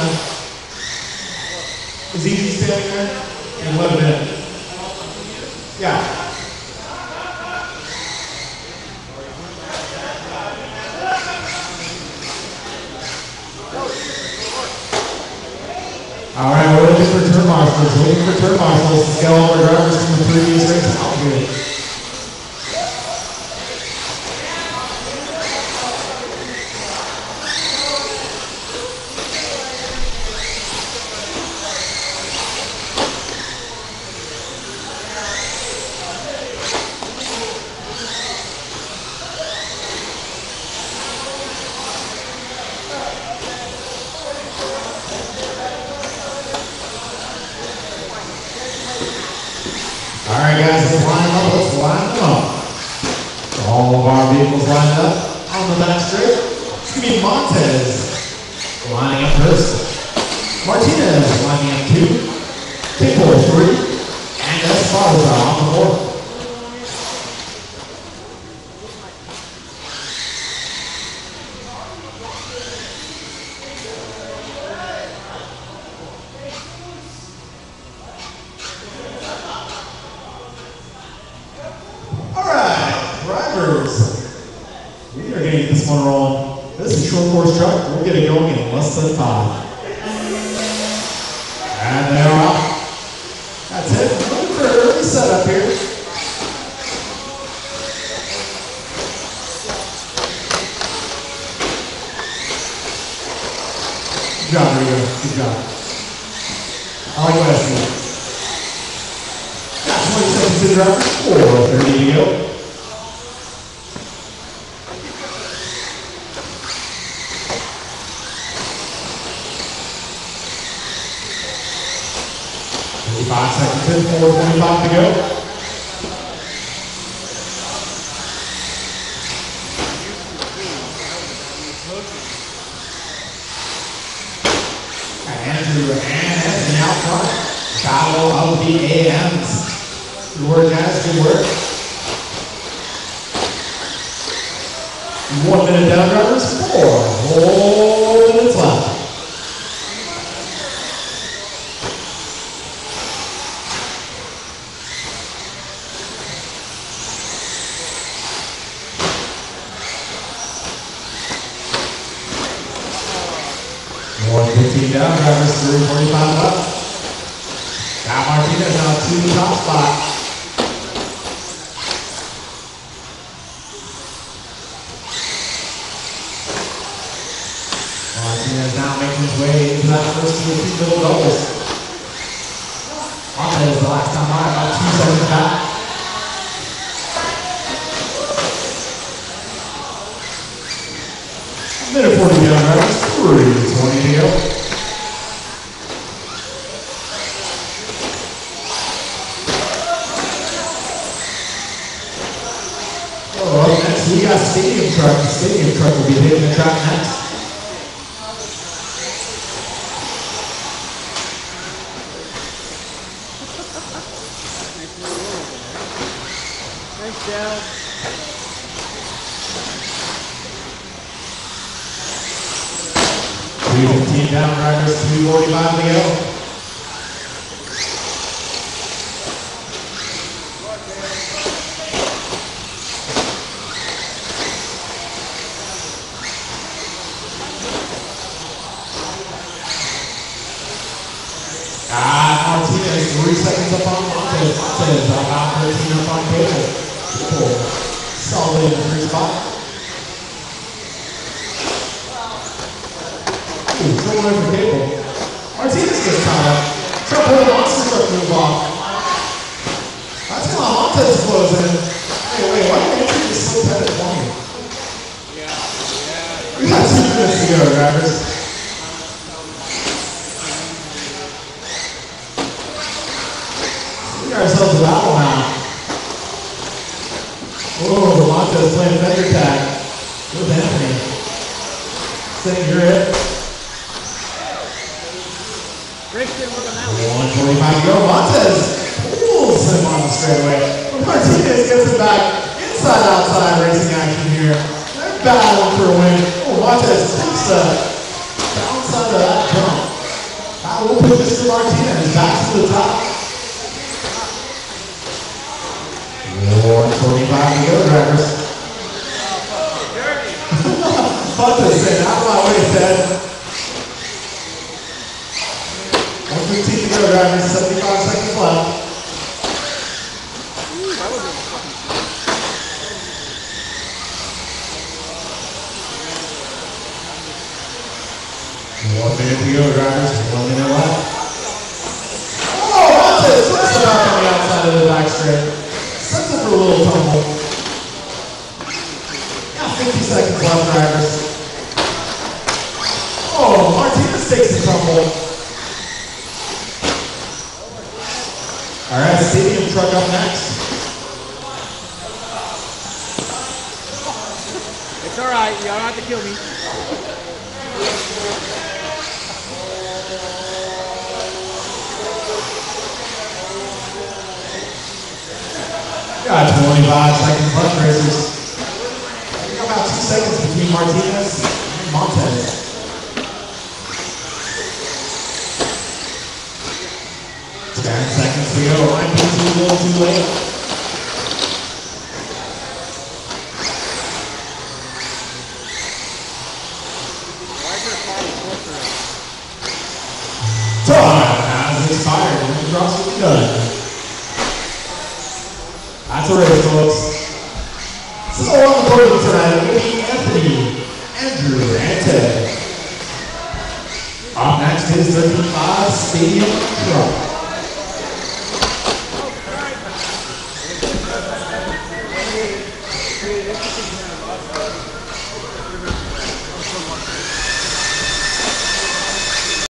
Is? And let him in. Yeah. All right, we're looking for turn marshals. Looking for turn marshals to scale all our drivers from the previous race out here. All right, guys, let's line them up. Let's line them up. All of our vehicles lined up on the back straight. It's going to be Montez lining up first. Martinez lining up two. Kimball three. And Esparza on the fourth. All right, drivers. We are going to get this one rolling. This is short course truck. We'll get it going in less than five. And they're off. That's it. Looking for an early setup here. Good job, Rio. Good job. I see. Got 20 seconds to drive. Four, 30 to go. Fifty-five seconds in, four twenty-five to go. Andrew and Anthony out front. Battle of the AMs. Good work, guys. Good work. One minute down, drivers. Four whole minutes left. Fifteen down, drivers. Three forty-five left. Got Martinez on two top spot. Martinez now making his way into that first two two double doubles. Martinez the last time by about two seconds back. Minute forty down, drivers. Three twenty to go. Oh, up next we got Stadium Truck. The Stadium Truck will be hitting the track next. Three fifteen down, drivers, two forty-five to go. Ah, Martinez, three seconds up on Montez. Montez, about thirteen up on Cable. Cable, solid three spot. Ooh, there for Cable. Martinez gets caught up. To pull the monster truck move off. That's how Montez flows in. Hey, wait, why did they treat this so bad at 20? We got two minutes to go, drivers. We got ourselves a battle now. Oh, Montez playing vendor tag with Anthony. Setting grip. Christian with an out. One twenty-five to go. Montez pulls him on the straightaway. Martinez gets it back. Inside outside racing action here. They're battling for a win. Oh, Montez takes the downside of that jump. Now we'll put Mr. Martinez back to the top. 125 to go, drivers. Fuck this thing, out of my way, Ted. 115 to go, drivers. 75 seconds left. One minute to go, drivers. One minute left. Oh, that's it. Switch it up on the outside of the back straight. Sets it for a little tumble. Got 50 seconds left, drivers. Oh, Martinez takes the tumble. All right, truck up next. It's alright, you don't have to kill me. Got 25 seconds left, racers. About two seconds between Martinez and Montez. Ten seconds to go. Might be too little too late. Why is your car closer? Time has expired and the drops will be done. That's a race, folks. So on the podium tonight will be Anthony, Andrew, and Ted. Up next is the 5 Stadium Truck.